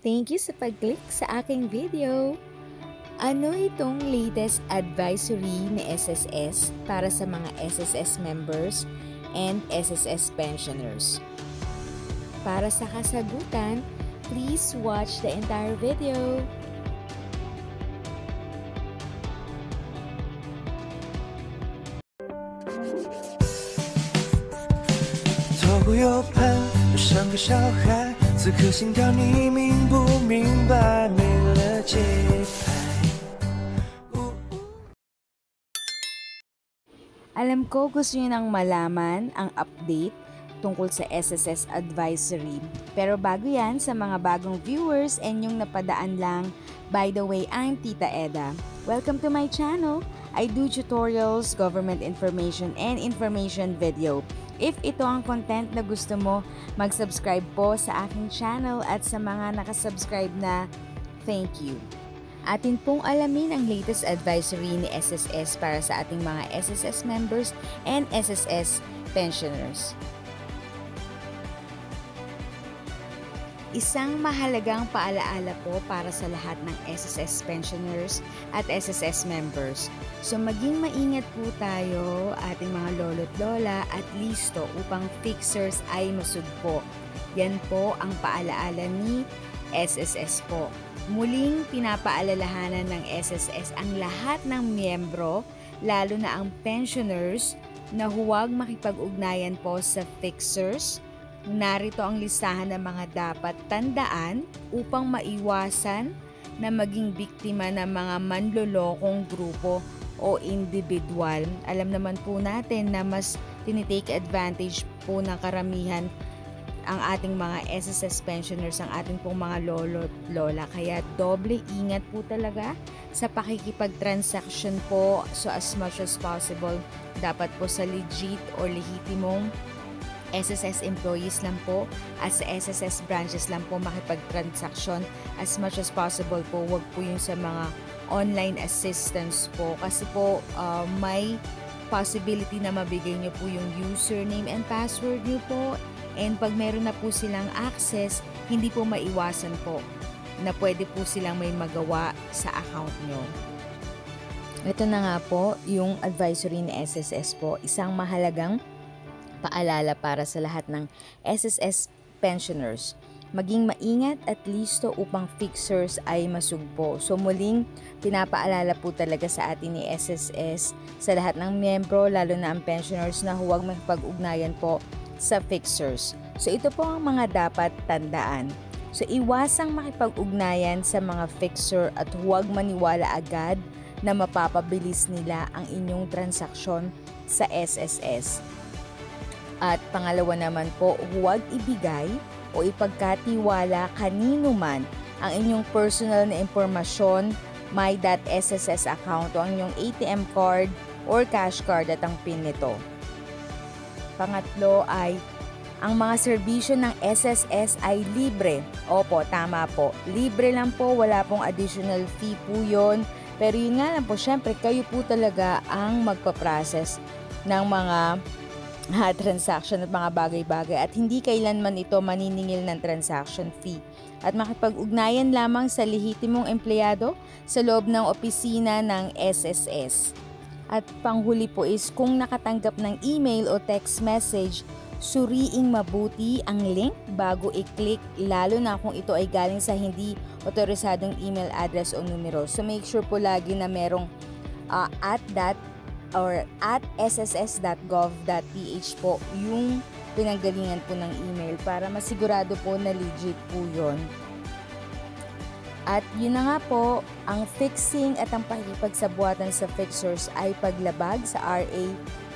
Thank you sa pag-click sa aking video. Ano itong latest advisory ni SSS para sa mga SSS members and SSS pensioners? Para sa kasagutan, please watch the entire video. Hello Alam ko gusto niyo nang malaman ang update tungkol sa SSS Advisory. Pero bago yan, sa mga bagong viewers and yung napadaan lang, by the way, I'm Tita Eda. Welcome to my channel. I do tutorials, government information, and information video. If ito ang content na gusto mo, mag-subscribe po sa aking channel at sa mga nakasubscribe na, thank you. Atin pong alamin ang latest advisory ni SSS para sa ating mga SSS members and SSS pensioners. Isang mahalagang paalaala po para sa lahat ng SSS pensioners at SSS members. So maging maingat po tayo ating mga lolo't lola at listo upang fixers ay masugpo. Yan po ang paalaala ni SSS po. Muling pinapaalalahanan ng SSS ang lahat ng miyembro, lalo na ang pensioners, na huwag makipag-ugnayan po sa fixers, Narito ang listahan ng mga dapat tandaan upang maiwasan na maging biktima ng mga manlolokong grupo o individual. Alam naman po natin na mas tinitake advantage po ng karamihan ang ating mga SSS pensioners, ang ating pong mga lolo at lola. Kaya doble ingat po talaga sa pakikipag-transaction po so as much as possible. Dapat po sa legit or lehitimong SSS employees lang po at sa SSS branches lang po makipag-transaction as much as possible po. Huwag po yung sa mga online assistance po kasi po uh, may possibility na mabigay nyo po yung username and password nyo po and pag meron na po silang access, hindi po maiwasan po na pwede po silang may magawa sa account nyo. Ito na nga po yung advisory ni SSS po, isang mahalagang paalala para sa lahat ng SSS pensioners. Maging maingat at listo upang fixers ay masugpo. So muling pinapaalala po talaga sa atin ni SSS sa lahat ng miyembro lalo na ang pensioners na huwag makipag-ugnayan po sa fixers. So ito po ang mga dapat tandaan. So iwasang makipag-ugnayan sa mga fixer at huwag maniwala agad na mapapabilis nila ang inyong transaksyon sa SSS. At pangalawa naman po, huwag ibigay o ipagkatiwala kanino man ang inyong personal na impormasyon, my.sss account o ang inyong ATM card or cash card at ang PIN nito. Pangatlo ay ang mga serbisyo ng SSS ay libre. Opo, tama po. Libre lang po, wala pong additional fee po yun. Pero yun nga lang po, syempre kayo po talaga ang magpa-process ng mga uh, transaction at mga bagay-bagay at hindi kailanman ito maniningil ng transaction fee at makipag-ugnayan lamang sa lehitimong empleyado sa loob ng opisina ng SSS. At panghuli po is kung nakatanggap ng email o text message, suriing mabuti ang link bago i-click lalo na kung ito ay galing sa hindi otorisadong email address o numero. So make sure po lagi na merong uh, at that or at sss.gov.ph po yung pinanggalingan po ng email para masigurado po na legit po yon. At yun na nga po, ang fixing at ang pakikipagsabuatan sa fixers ay paglabag sa RA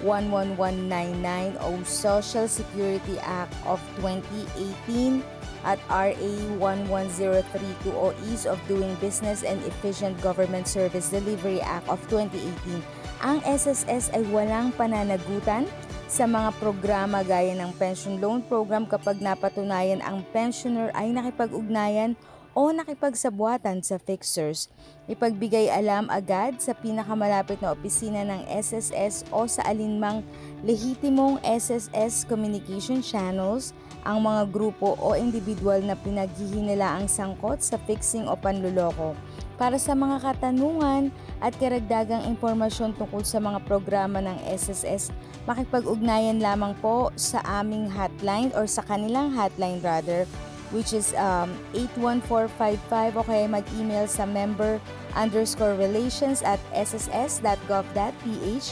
11199 o Social Security Act of 2018 at RA 11032 o Ease of Doing Business and Efficient Government Service Delivery Act of 2018 ang SSS ay walang pananagutan sa mga programa gaya ng pension loan program kapag napatunayan ang pensioner ay nakipag-ugnayan o nakipagsabuatan sa fixers. Ipagbigay alam agad sa pinakamalapit na opisina ng SSS o sa alinmang lehitimong SSS communication channels ang mga grupo o individual na pinaghihinila ang sangkot sa fixing o panluloko. Para sa mga katanungan at karagdagang impormasyon tungkol sa mga programa ng SSS, makipag-ugnayan lamang po sa aming hotline or sa kanilang hotline rather which is um, 81455 o kaya mag-email sa member underscore relations at sss.gov.ph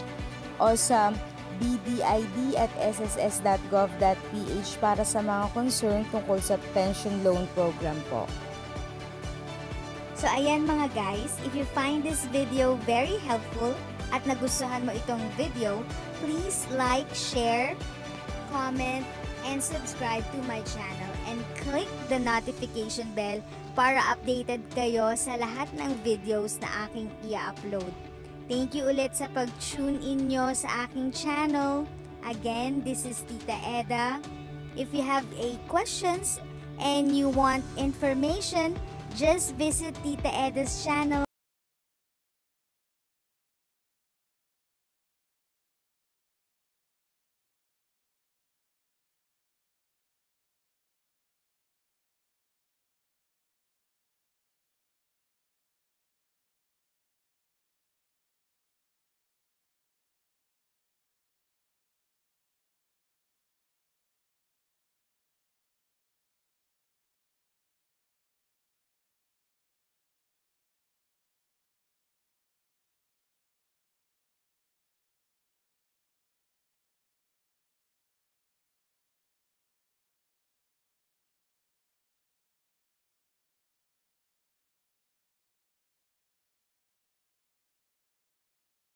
o sa bdid at sss.gov.ph para sa mga concern tungkol sa pension loan program po. So ayan mga guys, if you find this video very helpful at nagustuhan mo itong video, please like, share, comment, and subscribe to my channel and click the notification bell para updated kayo sa lahat ng videos na aking i-upload. Thank you ulit sa pag-tune in nyo sa aking channel. Again, this is Tita Eda. If you have a questions and you want information, just visit Tita Eda's channel